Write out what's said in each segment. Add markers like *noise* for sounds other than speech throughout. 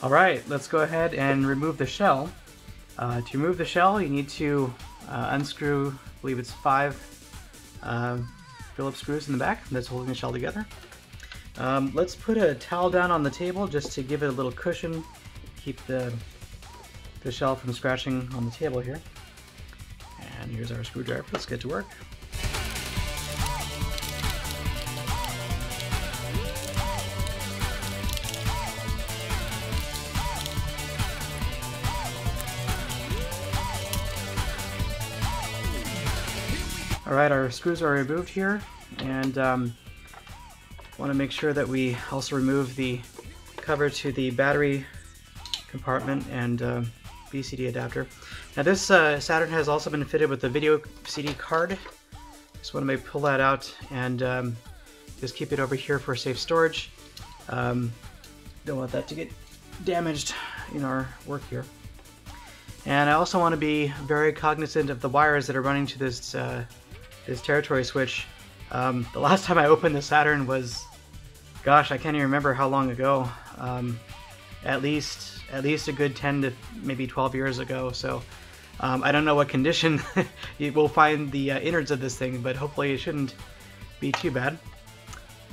All right, let's go ahead and remove the shell. Uh, to remove the shell, you need to uh, unscrew, I believe it's five uh, Phillips screws in the back that's holding the shell together. Um, let's put a towel down on the table just to give it a little cushion, keep the, the shell from scratching on the table here. And here's our screwdriver. Let's get to work. Our screws are removed here, and um, want to make sure that we also remove the cover to the battery compartment and uh, VCD adapter. Now this uh, Saturn has also been fitted with a video CD card. Just want to maybe pull that out and um, just keep it over here for safe storage. Um, don't want that to get damaged in our work here. And I also want to be very cognizant of the wires that are running to this uh, this territory switch. Um, the last time I opened the Saturn was, gosh, I can't even remember how long ago. Um, at least at least a good 10 to maybe 12 years ago. So um, I don't know what condition *laughs* you will find the uh, innards of this thing, but hopefully it shouldn't be too bad.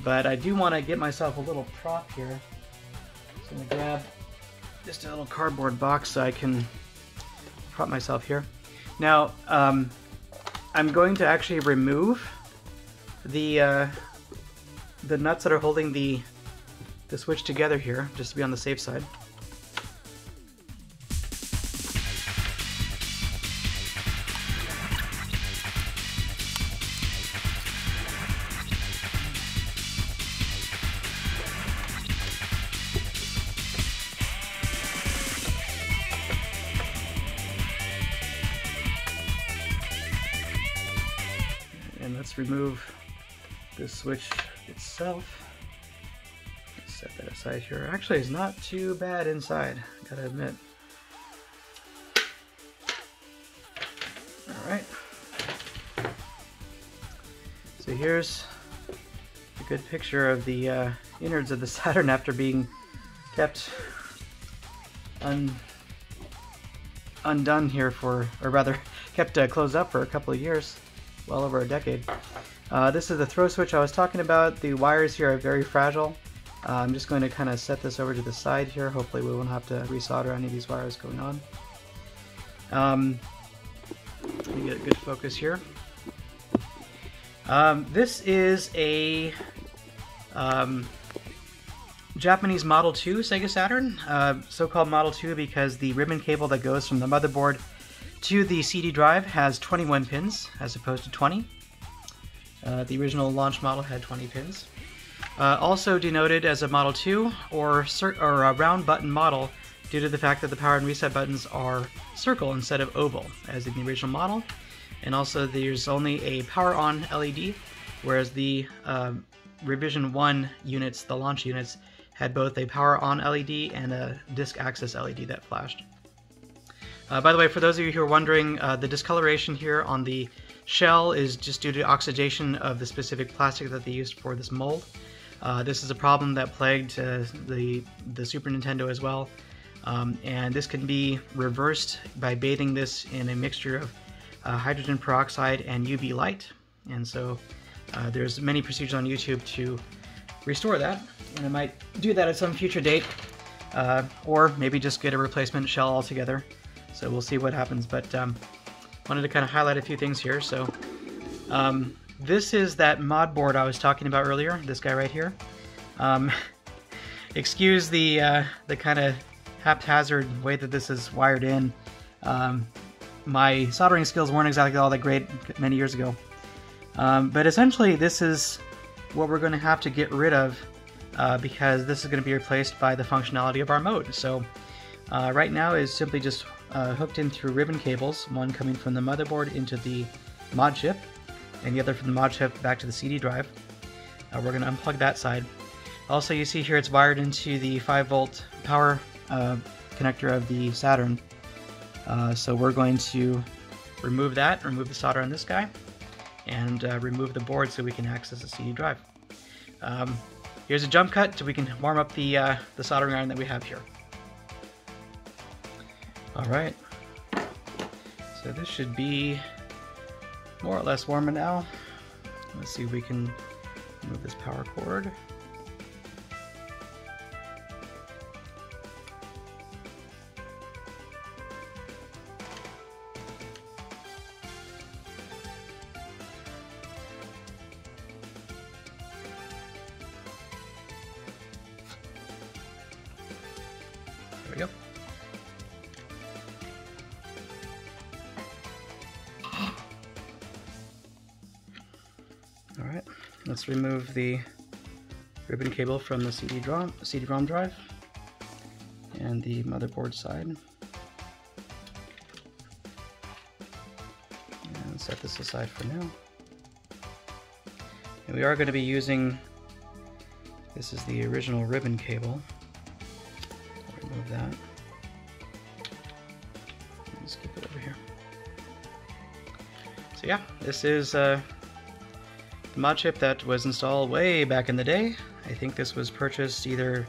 But I do want to get myself a little prop here. So I'm going to grab just a little cardboard box so I can prop myself here. Now, um, I'm going to actually remove the uh, the nuts that are holding the the switch together here, just to be on the safe side. And let's remove the switch itself. Set that aside here. Actually, it's not too bad inside, gotta admit. Alright. So here's a good picture of the uh, innards of the *laughs* Saturn after being kept un undone here for, or rather, *laughs* kept uh, closed up for a couple of years well over a decade. Uh, this is the throw switch I was talking about. The wires here are very fragile. Uh, I'm just going to kind of set this over to the side here. Hopefully we won't have to resolder any of these wires going on. Um, let me get a good focus here. Um, this is a um, Japanese Model 2 Sega Saturn, uh, so-called Model 2 because the ribbon cable that goes from the motherboard the CD drive has 21 pins as opposed to 20. Uh, the original launch model had 20 pins. Uh, also denoted as a Model 2 or, or a round button model due to the fact that the power and reset buttons are circle instead of oval as in the original model. And also there's only a power on LED whereas the uh, revision 1 units, the launch units, had both a power on LED and a disk access LED that flashed. Uh, by the way, for those of you who are wondering, uh, the discoloration here on the shell is just due to oxidation of the specific plastic that they used for this mold. Uh, this is a problem that plagued uh, the, the Super Nintendo as well, um, and this can be reversed by bathing this in a mixture of uh, hydrogen peroxide and UV light. And so uh, there's many procedures on YouTube to restore that, and I might do that at some future date, or maybe just get a replacement shell altogether. So we'll see what happens, but um, wanted to kind of highlight a few things here. So um, this is that mod board I was talking about earlier, this guy right here. Um, *laughs* excuse the, uh, the kind of haphazard way that this is wired in. Um, my soldering skills weren't exactly all that great many years ago. Um, but essentially this is what we're going to have to get rid of uh, because this is going to be replaced by the functionality of our mode. So uh, right now is simply just uh, hooked in through ribbon cables, one coming from the motherboard into the mod chip, and the other from the mod chip back to the CD drive. Uh, we're going to unplug that side. Also, you see here it's wired into the 5 volt power uh, connector of the Saturn. Uh, so we're going to remove that, remove the solder on this guy, and uh, remove the board so we can access the CD drive. Um, here's a jump cut so we can warm up the, uh, the soldering iron that we have here. All right. So this should be more or less warmer now. Let's see if we can move this power cord. Let's remove the ribbon cable from the CD-ROM CD-ROM drive and the motherboard side. And set this aside for now. And we are going to be using, this is the original ribbon cable. Remove that. Let's keep it over here. So yeah, this is uh, mod chip that was installed way back in the day. I think this was purchased either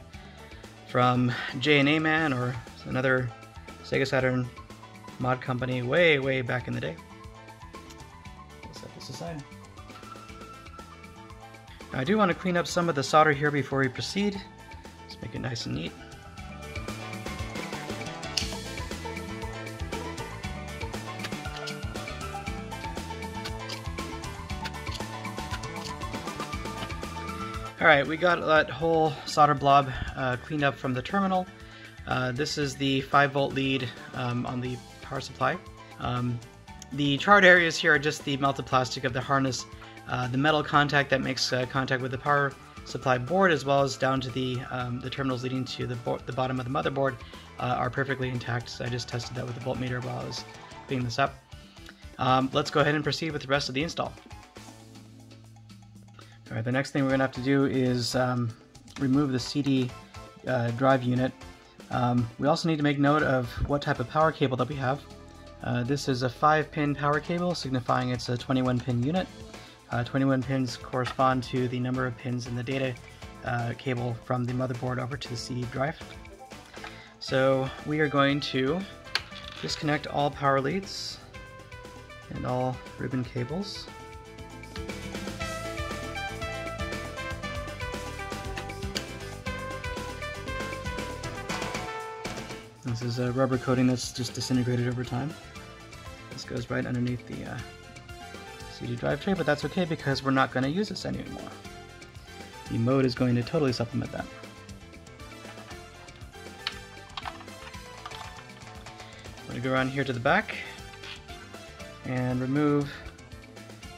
from J&A Man or another Sega Saturn mod company way, way back in the day. Let's set this aside. Now I do want to clean up some of the solder here before we proceed. Let's make it nice and neat. Alright, we got that whole solder blob uh, cleaned up from the terminal. Uh, this is the 5 volt lead um, on the power supply. Um, the charred areas here are just the melted plastic of the harness, uh, the metal contact that makes uh, contact with the power supply board, as well as down to the um, the terminals leading to the, the bottom of the motherboard, uh, are perfectly intact. So I just tested that with the voltmeter while I was cleaning this up. Um, let's go ahead and proceed with the rest of the install. All right, the next thing we're going to have to do is um, remove the CD uh, drive unit. Um, we also need to make note of what type of power cable that we have. Uh, this is a 5-pin power cable, signifying it's a 21-pin unit. Uh, 21 pins correspond to the number of pins in the data uh, cable from the motherboard over to the CD drive. So we are going to disconnect all power leads and all ribbon cables. This is a rubber coating that's just disintegrated over time. This goes right underneath the uh, CD drive tray, but that's okay because we're not going to use this anymore. The mode is going to totally supplement that. I'm going to go around here to the back and remove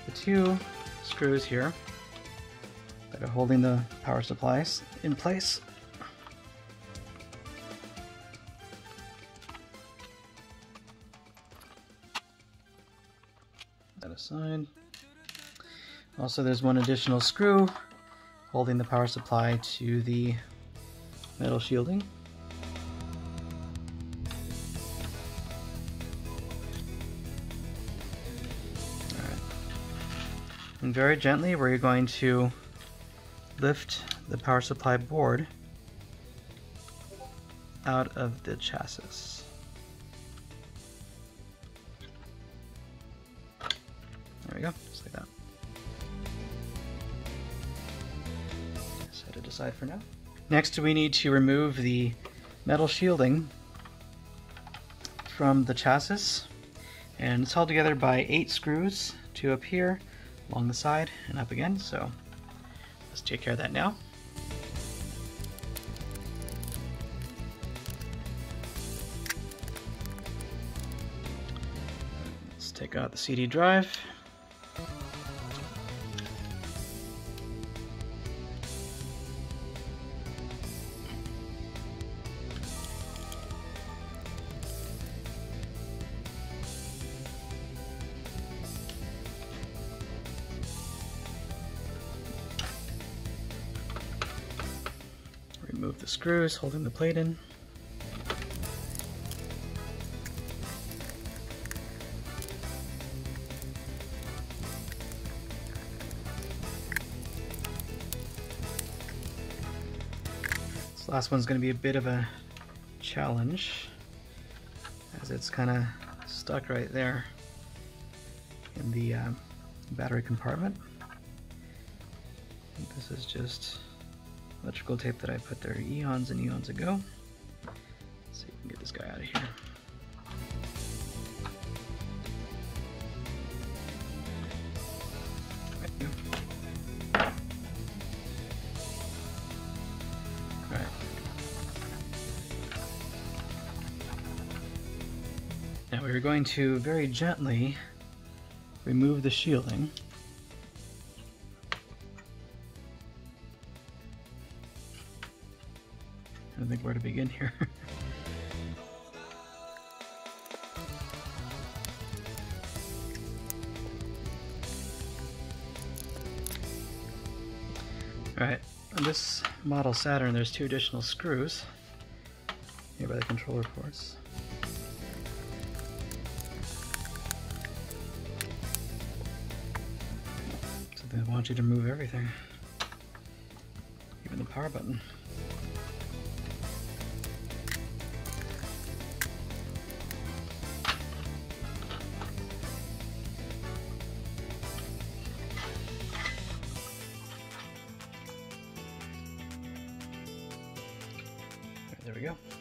the two screws here that are holding the power supplies in place. That aside. Also, there's one additional screw holding the power supply to the metal shielding. And very gently, we're going to lift the power supply board out of the chassis. There we go, just like that. Set it aside for now. Next we need to remove the metal shielding from the chassis and it's held together by eight screws, two up here, along the side, and up again, so let's take care of that now. Let's take out the CD drive. The screws holding the plate in. This last one's going to be a bit of a challenge as it's kind of stuck right there in the uh, battery compartment. This is just electrical tape that I put there eons and eons ago. If we can get this guy out of here. Now we're going to very gently remove the shielding. Think where to begin here. *laughs* Alright, on this model Saturn there's two additional screws here by the controller ports. So they want you to move everything, even the power button. We go.